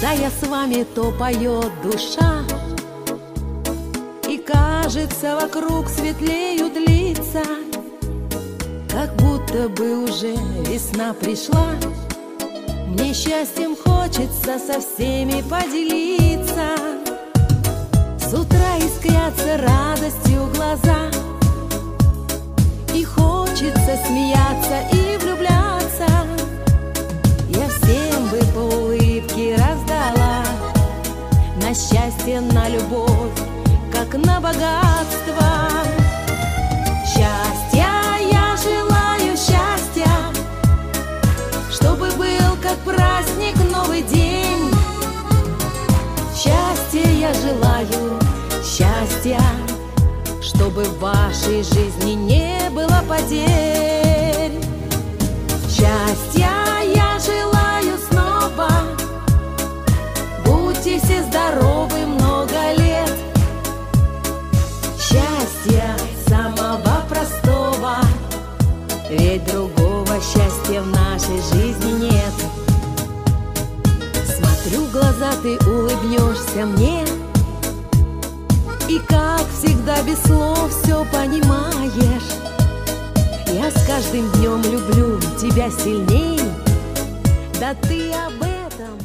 Когда я с вами, то поет душа. И кажется, вокруг светлеют лица. Как будто бы уже весна пришла. Мне счастьем хочется со всеми поделиться. С утра искрятся радостью глаза. И хочется смеяться и счастье, на любовь, как на богатство. Счастья я желаю, счастья Чтобы был как праздник новый день. Счастья я желаю, счастья Чтобы в вашей жизни не было потерь. Счастья Счастья самого простого. Ведь другого счастья в нашей жизни нет. Смотрю в глаза, ты улыбнешься мне. И как всегда без слов все понимаешь. Я с каждым днем люблю тебя сильней. Да ты об этом